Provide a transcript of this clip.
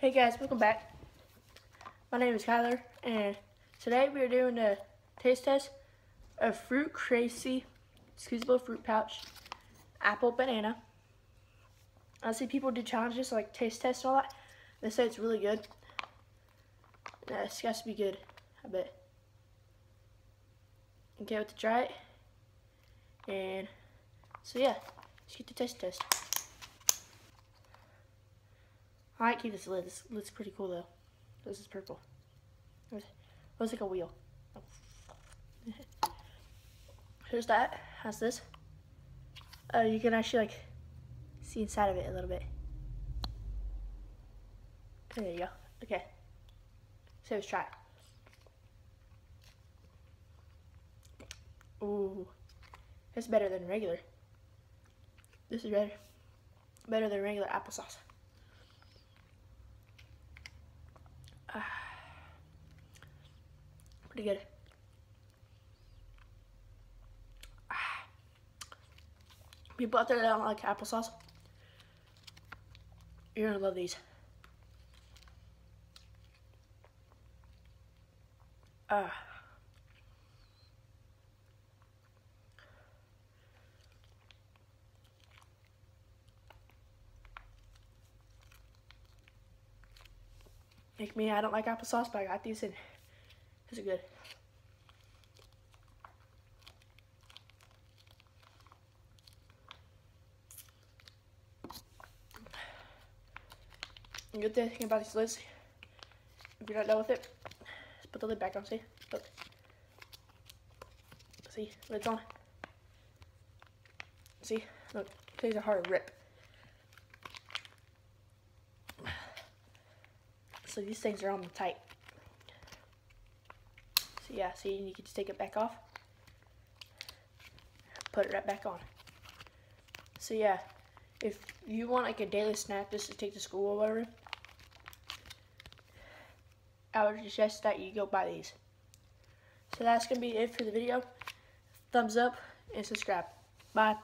Hey guys, welcome back. My name is Kyler, and today we are doing a taste test of Fruit Crazy Squeezable Fruit Pouch Apple Banana. I see people do challenges like taste tests and all that. They say it's really good. Yeah, it's got to be good, I bet. Okay, have to try it. And so yeah, let's get the taste test. I keep this lid. This looks pretty cool though. This is purple. It looks like a wheel. Here's that. Has this. Uh, you can actually like see inside of it a little bit. There you go. Okay. So let's try. Ooh. It's better than regular. This is better. Better than regular applesauce. Ah. Pretty good. Ah. People out there that don't like applesauce, you're gonna love these. Ah. Like me, I don't like applesauce, but I got these and these are good. And good thing about these lids, if you're not done with it, just put the lid back on, see? Look. See, lid's on. See, look, these are hard to rip. So these things are on the tight. So yeah, see, you can just take it back off. Put it right back on. So yeah, if you want like a daily snack just to take to school or whatever, I would suggest that you go buy these. So that's going to be it for the video. Thumbs up and subscribe. Bye.